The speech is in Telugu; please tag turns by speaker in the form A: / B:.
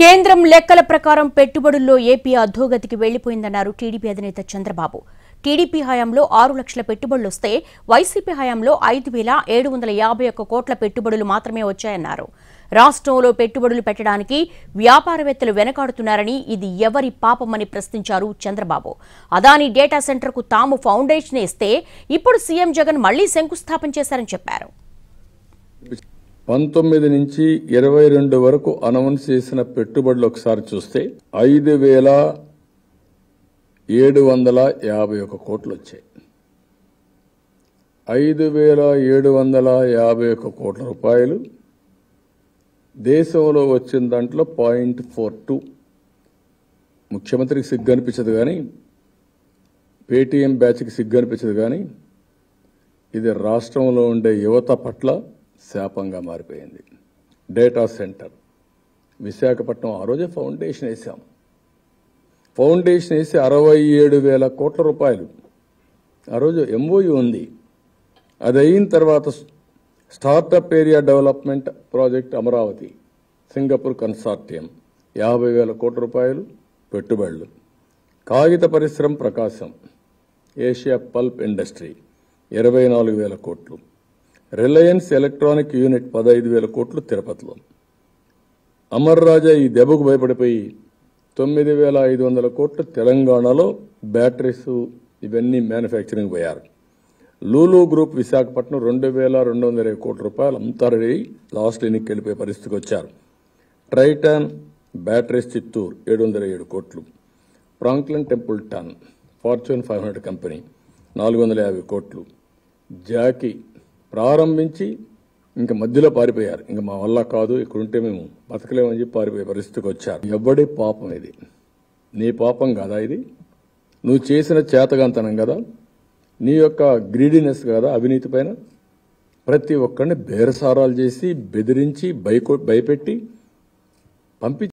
A: కేంద్రం లెక్కల ప్రకారం పెట్టుబడుల్లో ఏపీ అధోగతికి వెళ్ళిపోయిందన్నారు టీడీపీ అధినేత చంద్రబాబు. టీడీపీ హయాంలో ఆరు లక్షల పెట్టుబడులు వస్తే వైసీపీ హయాంలో ఐదు వేల ఏడు వందల యాభై ఒక్క కోట్ల పెట్టుబడులు మాత్రమే వచ్చాయన్నారు. రాష్ట్రంలో పెట్టుబడులు పెట్టడానికి వ్యాపారవేత్తలు వెనకాడుతున్నారని ఇది ఎవరి పాపమని ప్రశ్నించారు చంద్రబాబు. అదాని డేటా సెంటర్కు తాము ఫౌండేషన్ ఇస్తే ఇప్పుడు సీఎం జగన్ మళ్ళీ శంకుస్థాపన చేశారని చెప్పారు.
B: పంతొమ్మిది నుంచి ఇరవై రెండు వరకు అనౌన్స్ చేసిన పెట్టుబడులు ఒకసారి చూస్తే ఐదు వేల ఏడు వందల యాభై ఒక కోట్లు వచ్చాయి. ఐదు వేల ఏడు వందల యాభై ఒక కోట్ల రూపాయలు దేశంలో వచ్చిన దాంట్లో పాయింట్ ఫోర్ టూ. ముఖ్యమంత్రికి సిగ్గు అనిపించదు కానీ పేటీఎం బ్యాచ్కి సిగ్గు అనిపించదు కానీ ఇది రాష్ట్రంలో ఉండే యువత పట్ల శాపంగా మారిపోయింది. డేటా సెంటర్ విశాఖపట్నం ఆ రోజే ఫౌండేషన్ వేసాం. ఫౌండేషన్ వేసి అరవై ఏడు వేల కోట్ల రూపాయలు. ఆ రోజు ఎంఓయు ఉంది. అది అయిన తర్వాత startup area development project Amaravati Singapore consortium యాభై వేల కోట్ల రూపాయలు పెట్టుబడులు. కాగిత పరిశ్రమ ప్రకాశం ఏషియా పల్ప్ ఇండస్ట్రీ ఇరవై నాలుగు వేల కోట్లు. రిలయన్స్ ఎలక్ట్రానిక్ యూనిట్ పదహైదు వేల కోట్లు తిరుపతిలో. అమర్ రాజా ఈ దెబ్బకు భయపడిపోయి తొమ్మిది వేల ఐదు వందల కోట్లు తెలంగాణలో బ్యాటరీస్ ఇవన్నీ మ్యానుఫ్యాక్చరింగ్ పోయారు. లూలు గ్రూప్ విశాఖపట్నం రెండు వేల రెండు వందల ఇరవై కోట్ల రూపాయలు అంతా రెడీ లాస్ట్ ఇన్నికి వెళ్ళిపోయే పరిస్థితికి వచ్చారు. ట్రైటాన్ బ్యాటరీస్ చిత్తూరు ఏడు వందల ఏడు కోట్లు. Franklin Templeton fortune five hundred company నాలుగు వందల యాభై కోట్లు. జాకీ ప్రారంభించి ఇంకా మధ్యలో పారిపోయారు. ఇంకా మా వల్ల కాదు ఇక్కడుంటే మేము బతకలేమని చెప్పి పారిపోయే పరిస్థితికి వచ్చారు. ఎవడి పాపం ఇది? నీ పాపం కదా ఇది? నువ్వు చేసిన చేతగాంతనం కదా? నీ యొక్క గ్రీడీనెస్ కదా అవినీతి పైన? ప్రతి ఒక్కరిని బేరసారాలు చేసి బెదిరించి భయకొ భయపెట్టి పంపి